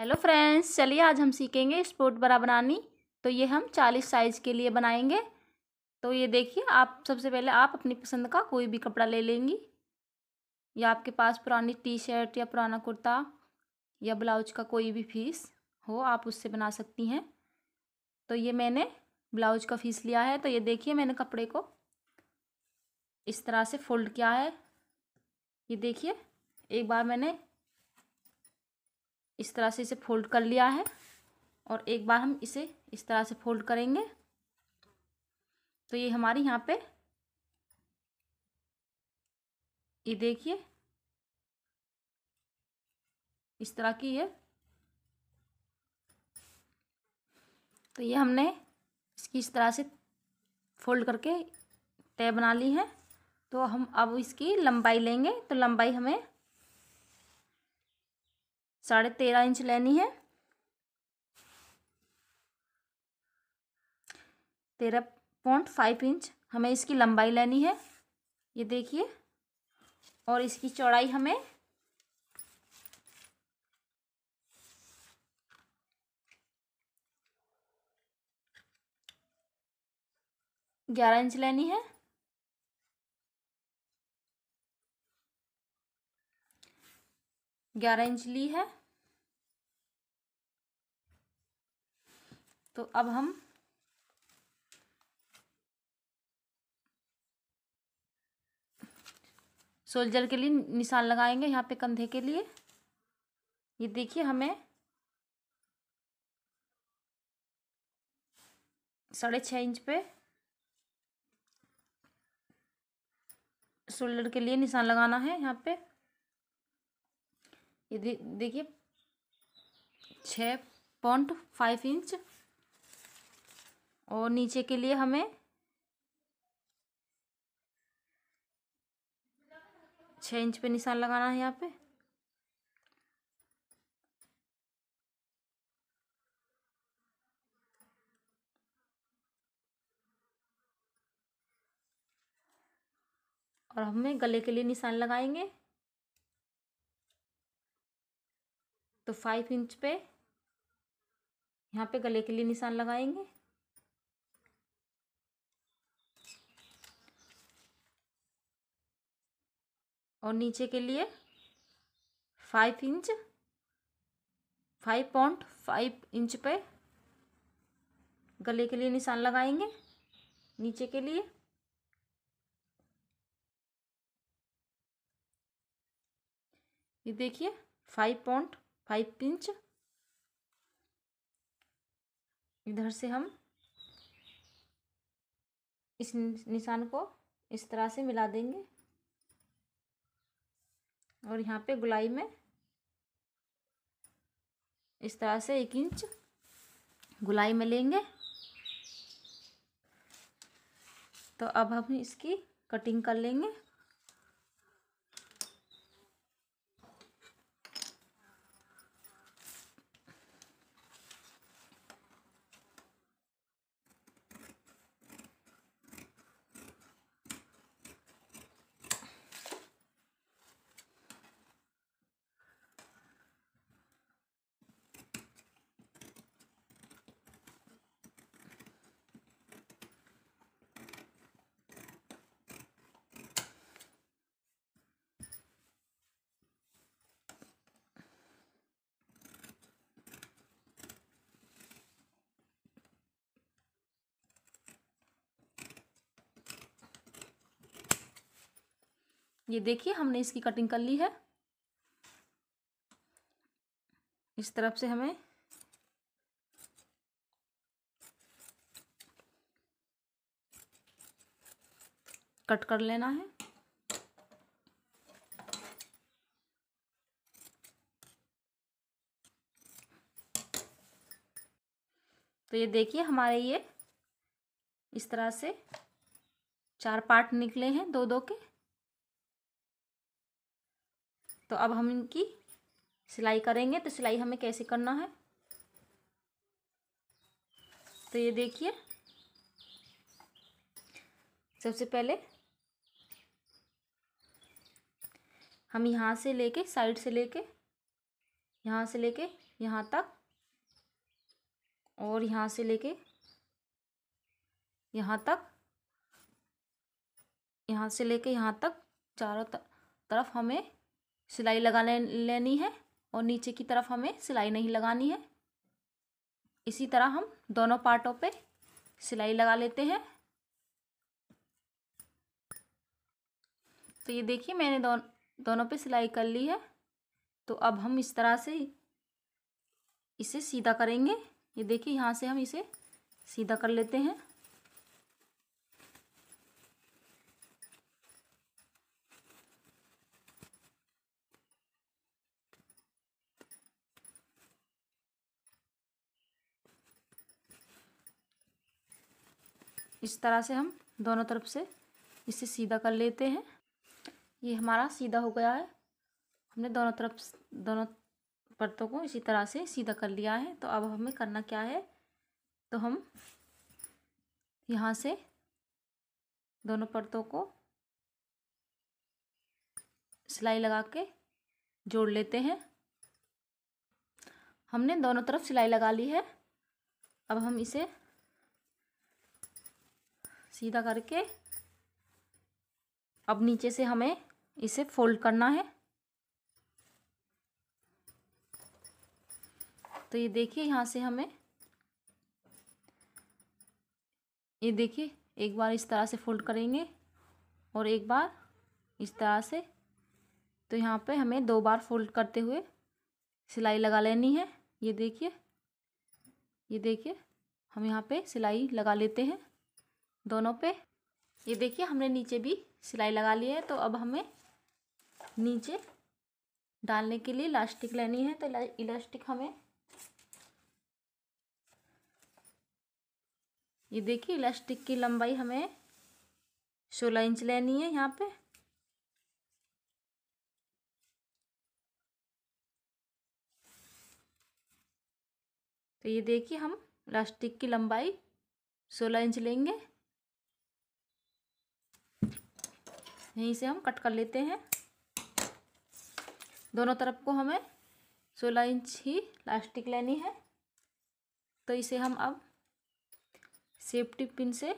Hello friends, चलिए आज हम सीखेंगे स्पोर्ट बरा बनानी। तो ये हम चालीस साइज़ के लिए बनाएँगे। तो ये देखिए, आप सबसे पहले आप अपनी पसंद का कोई भी कपड़ा ले लेंगी। या आपके पास पुरानी टी शर्ट या पुराना कुर्ता या ब्लाउज का कोई भी फ़ीस हो, आप उससे बना सकती हैं। तो ये मैंने ब्लाउज का फ़ीस लिया है। तो ये देखिए, मैंने कपड़े को इस तरह से फोल्ड किया है। ये देखिए, एक बार मैंने इस तरह से इसे फोल्ड कर लिया है और एक बार हम इसे इस तरह से फोल्ड करेंगे। तो ये हमारी यहाँ पे, ये देखिए, इस तरह की ये तो ये हमने इसकी इस तरह से फोल्ड करके तय बना ली है। तो हम अब इसकी लंबाई लेंगे। तो लंबाई हमें साढ़े तेरह इंच लेनी है। तेरह पॉइंट फाइव इंच हमें इसकी लंबाई लेनी है, ये देखिए। और इसकी चौड़ाई हमें ग्यारह इंच लेनी है। ग्यारह इंच ली है। तो अब हम सोल्जर के लिए निशान लगाएँगे यहाँ पे कंधे के लिए। ये देखिए हमें साढ़े छः इंच पे शोल्डर के लिए निशान लगाना है यहाँ पे। ये देखिए छः पॉइंट फाइव इंच और नीचे के लिए हमें छः इंच पे निशान लगाना है यहाँ पे। और हमें गले के लिए निशान लगाएँगे। तो फाइव इंच पे यहाँ पे गले के लिए निशान लगाएँगे। और नीचे के लिए five inch five point five inch पे गले के लिए निशान लगाएँगे। नीचे के लिए ये देखिए फाइव पॉइंट फाइव इंच इधर से हम इस निशान को इस तरह से मिला देंगे। और यहाँ पे गुलाई में इस तरह से एक इंच गुलाई में लेंगे। तो अब हम इसकी कटिंग कर लेंगे। ये देखिए, हमने इसकी कटिंग कर ली है। इस तरफ़ से हमें कट कर लेना है। तो ये देखिए, हमारे ये इस तरह से चार पार्ट निकले हैं दो दो के। तो अब हम इनकी सिलाई करेंगे। तो सिलाई हमें कैसे करना है? तो ये देखिए। सबसे पहले हम यहाँ से लेके, साइड से लेके, यहाँ से लेके, यहाँ तक, और यहाँ से लेके, यहाँ तक, यहाँ से लेके, यहाँ तक, चारों तरफ़ हमें सिलाई लगा ले, लेनी है और नीचे की तरफ़ हमें सिलाई नहीं लगानी है। इसी तरह हम दोनों पार्टों पे सिलाई लगा लेते हैं। तो ये देखिए मैंने दोनों दोनों पे सिलाई कर ली है। तो अब हम इस तरह से इसे सीधा करेंगे। ये देखिए यहाँ से हम इसे सीधा कर लेते हैं। इस तरह से हम दोनों तरफ़ से इसे सीधा कर लेते हैं। ये हमारा सीधा हो गया है। हमने दोनों तरफ़ दोनों परतों को इसी तरह से सीधा कर लिया है। तो अब हमें करना क्या है? तो हम यहाँ से दोनों परतों को सिलाई लगा के जोड़ लेते हैं। हमने दोनों तरफ़ सिलाई लगा ली है। अब हम इसे सीधा करके अब नीचे से हमें इसे फोल्ड करना है। तो ये देखिए, यहाँ से हमें ये देखिए, एक बार इस तरह से फोल्ड करेंगे और एक बार इस तरह से। तो यहाँ पे हमें दो बार फोल्ड करते हुए सिलाई लगा लेनी है। ये देखिए ये देखिए, हम यहाँ पे सिलाई लगा लेते हैं। दोनों पे। ये देखिए, हमने नीचे भी सिलाई लगा ली है तो अब हमें नीचे डालने के लिए इलास्टिक लेनी है तो इलास्टिक हमें ये देखिए, इलास्टिक की लंबाई हमें सोलह इंच लेनी है यहाँ पे। तो ये देखिए, हम इलास्टिक की लंबाई सोलह इंच लेंगे। यहीं से हम कट कर लेते हैं। दोनों तरफ़ को हमें सोलह इंच ही लास्टिक लेनी है। तो इसे हम अब सेफ्टी पिन से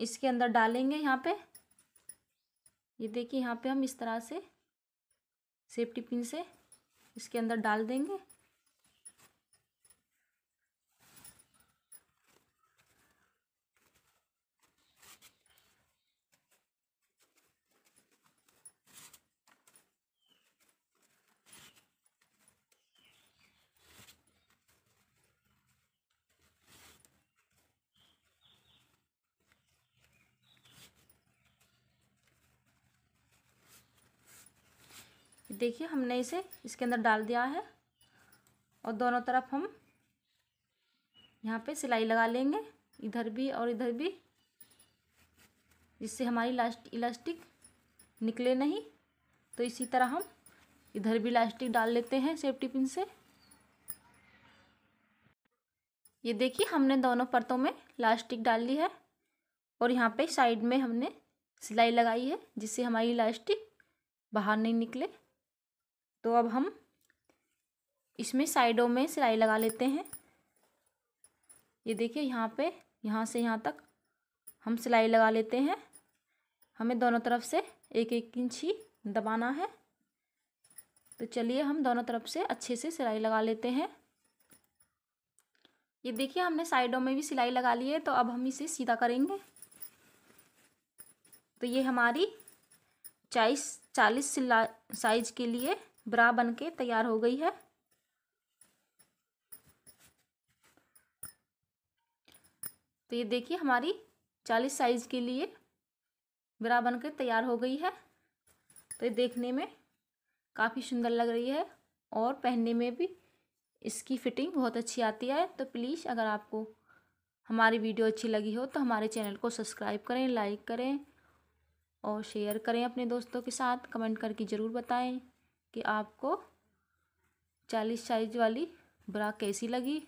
इसके अंदर डालेंगे यहाँ पे। ये देखिए यहाँ पे हम इस तरह से सेफ्टी पिन से इसके अंदर डाल देंगे। देखिए, हमने इसे इसके अंदर डाल दिया है और दोनों तरफ़ हम यहाँ पे सिलाई लगा लेंगे, इधर भी और इधर भी, जिससे हमारी लास्ट, इलास्टिक निकले नहीं। तो इसी तरह हम इधर भी इलास्टिक डाल लेते हैं सेफ्टी पिन से। ये देखिए, हमने दोनों परतों में इलास्टिक डाल ली है और यहाँ पे साइड में हमने सिलाई लगाई है, जिससे हमारी इलास्टिक बाहर नहीं निकले। तो अब हम इसमें साइडों में सिलाई लगा लेते हैं। ये देखिए यहाँ पे, यहाँ से यहाँ तक हम सिलाई लगा लेते हैं। हमें दोनों तरफ़ से एक एक इंच ही दबाना है। तो चलिए हम दोनों तरफ़ से अच्छे से सिलाई लगा लेते हैं। ये देखिए हमने साइडों में भी सिलाई लगा ली है तो अब हम इसे सीधा करेंगे। तो ये हमारी चालीस चालीस सिला, साइज़ के लिए ब्रा बन के तैयार हो गई है। तो ये देखिए हमारी चालीस साइज़ के लिए ब्रा बन के तैयार हो गई है। तो ये देखने में काफ़ी सुंदर लग रही है और पहनने में भी इसकी फ़िटिंग बहुत अच्छी आती है। तो प्लीज़ अगर आपको हमारी वीडियो अच्छी लगी हो तो हमारे चैनल को सब्सक्राइब करें, लाइक करें और शेयर करें अपने दोस्तों के साथ। कमेंट करके ज़रूर बताएँ। कि आपको चालीस साइज़ वाली ब्रा कैसी लगी?